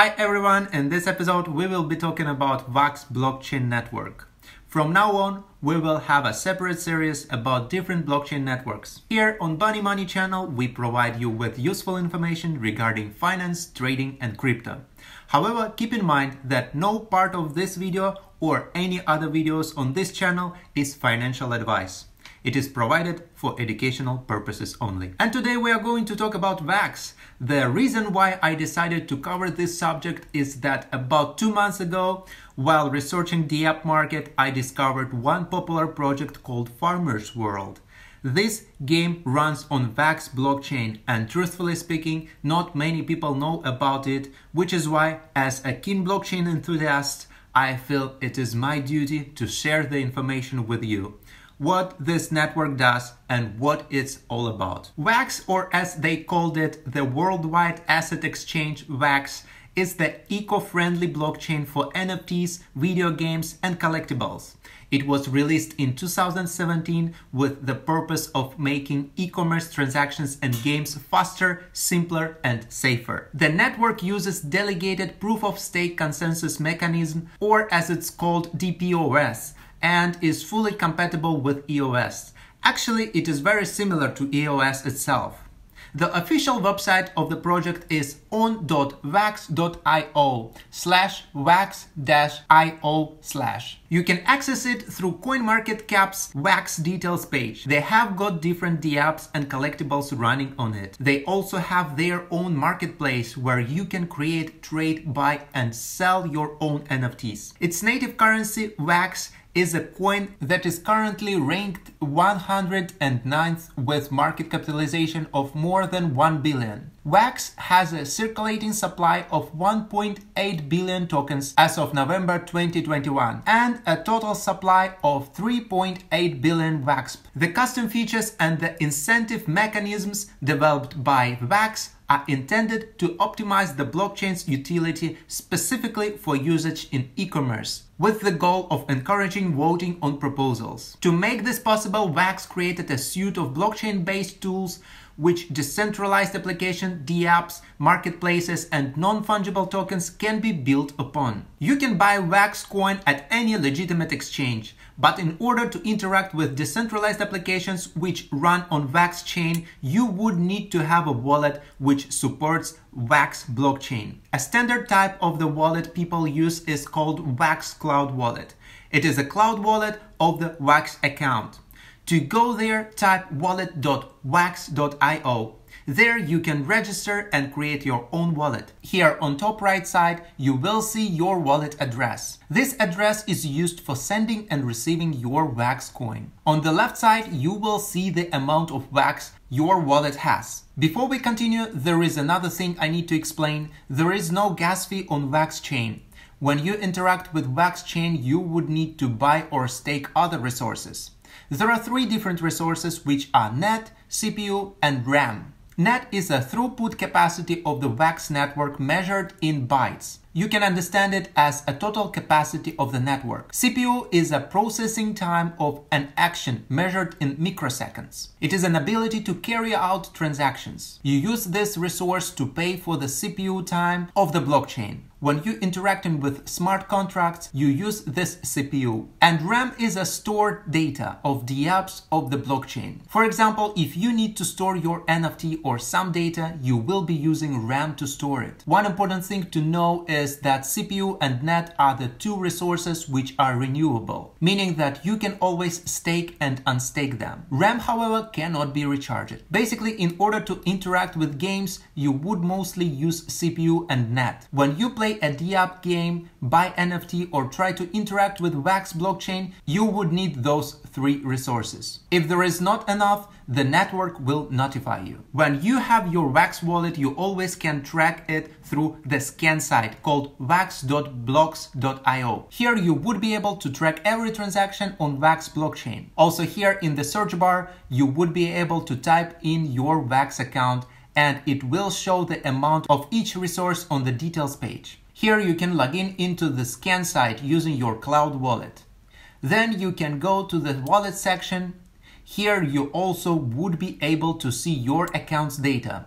Hi everyone, in this episode we will be talking about Wax blockchain network. From now on, we will have a separate series about different blockchain networks. Here on Bunny Money channel, we provide you with useful information regarding finance, trading and crypto. However, keep in mind that no part of this video or any other videos on this channel is financial advice. It is provided for educational purposes only. And today we are going to talk about WAX. The reason why I decided to cover this subject is that about two months ago, while researching the app market, I discovered one popular project called Farmers World. This game runs on WAX blockchain and truthfully speaking, not many people know about it, which is why as a keen blockchain enthusiast, I feel it is my duty to share the information with you what this network does and what it's all about. WAX, or as they called it, the Worldwide Asset Exchange WAX, is the eco-friendly blockchain for NFTs, video games, and collectibles. It was released in 2017 with the purpose of making e-commerce transactions and games faster, simpler, and safer. The network uses delegated proof-of-stake consensus mechanism, or as it's called DPoS, and is fully compatible with EOS. Actually, it is very similar to EOS itself. The official website of the project is on.wax.io slash wax-io slash. You can access it through CoinMarketCap's Wax details page. They have got different DApps and collectibles running on it. They also have their own marketplace where you can create, trade, buy and sell your own NFTs. Its native currency, Wax, is a coin that is currently ranked 109th with market capitalization of more than 1 billion. Wax has a circulating supply of 1.8 billion tokens as of November 2021 and a total supply of 3.8 billion Wax. The custom features and the incentive mechanisms developed by Wax are intended to optimize the blockchain's utility specifically for usage in e-commerce, with the goal of encouraging voting on proposals. To make this possible, Wax created a suite of blockchain-based tools which decentralized application, dApps, marketplaces, and non-fungible tokens can be built upon. You can buy Wax coin at any legitimate exchange, but in order to interact with decentralized applications which run on Wax chain, you would need to have a wallet which supports Wax blockchain. A standard type of the wallet people use is called Wax Cloud Wallet. It is a cloud wallet of the Wax account. To go there, type wallet.wax.io. There you can register and create your own wallet. Here on top right side, you will see your wallet address. This address is used for sending and receiving your Wax coin. On the left side, you will see the amount of Wax your wallet has. Before we continue, there is another thing I need to explain. There is no gas fee on Wax chain. When you interact with Wax chain, you would need to buy or stake other resources. There are three different resources which are NET, CPU and RAM. NET is a throughput capacity of the WAX network measured in bytes. You can understand it as a total capacity of the network. CPU is a processing time of an action measured in microseconds. It is an ability to carry out transactions. You use this resource to pay for the CPU time of the blockchain. When you interacting with smart contracts, you use this CPU. And RAM is a stored data of the apps of the blockchain. For example, if you need to store your NFT or some data, you will be using RAM to store it. One important thing to know is that CPU and NET are the two resources which are renewable, meaning that you can always stake and unstake them. RAM, however, cannot be recharged. Basically, in order to interact with games, you would mostly use CPU and NET. When you play play a DApp game, buy NFT or try to interact with Wax blockchain, you would need those three resources. If there is not enough, the network will notify you. When you have your Wax wallet, you always can track it through the scan site called wax.blocks.io. Here you would be able to track every transaction on Wax blockchain. Also here in the search bar, you would be able to type in your Wax account and it will show the amount of each resource on the details page. Here you can log in into the scan site using your cloud wallet. Then you can go to the wallet section. Here you also would be able to see your account's data.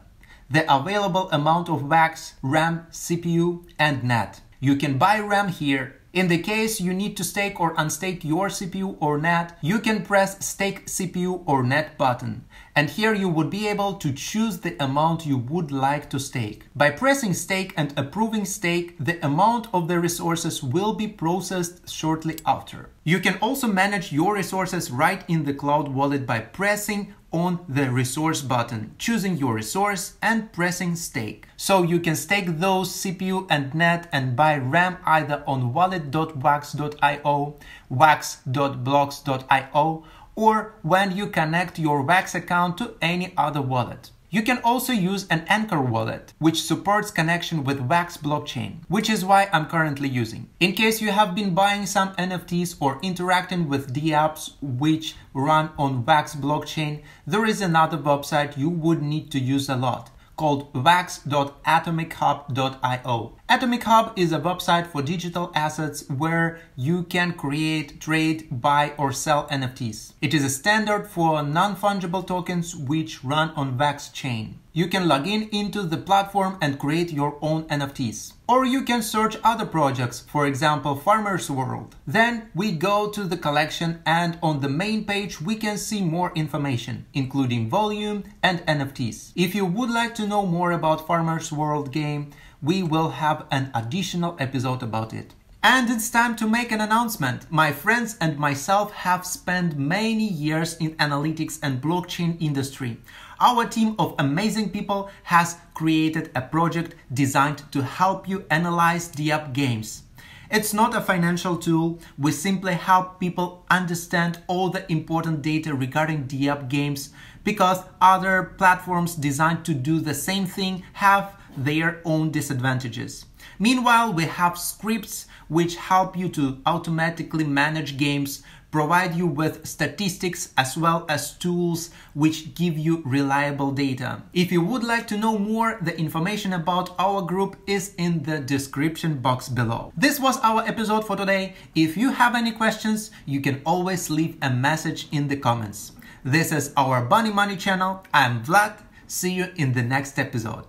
the available amount of wax, RAM, CPU, and NET. You can buy RAM here in the case you need to stake or unstake your CPU or NET, you can press stake CPU or NET button. And here you would be able to choose the amount you would like to stake. By pressing stake and approving stake, the amount of the resources will be processed shortly after. You can also manage your resources right in the Cloud Wallet by pressing on the resource button, choosing your resource and pressing stake. So you can stake those CPU and NET and buy RAM either on wallet.wax.io, wax.blocks.io, or when you connect your Wax account to any other wallet. You can also use an Anchor wallet, which supports connection with Wax blockchain, which is why I'm currently using. In case you have been buying some NFTs or interacting with dApps which run on Wax blockchain, there is another website you would need to use a lot called wax.atomichub.io. Atomic Hub is a website for digital assets where you can create, trade, buy, or sell NFTs. It is a standard for non fungible tokens which run on Wax chain. You can log in into the platform and create your own NFTs. Or you can search other projects, for example, Farmer's World. Then we go to the collection and on the main page we can see more information, including volume and NFTs. If you would like to know more about Farmer's World game, we will have an additional episode about it. And it's time to make an announcement. My friends and myself have spent many years in analytics and blockchain industry. Our team of amazing people has created a project designed to help you analyze DApp games. It's not a financial tool. We simply help people understand all the important data regarding DApp games because other platforms designed to do the same thing have their own disadvantages. Meanwhile, we have scripts which help you to automatically manage games, provide you with statistics as well as tools which give you reliable data. If you would like to know more, the information about our group is in the description box below. This was our episode for today. If you have any questions, you can always leave a message in the comments. This is our Bunny Money channel. I'm Vlad. See you in the next episode.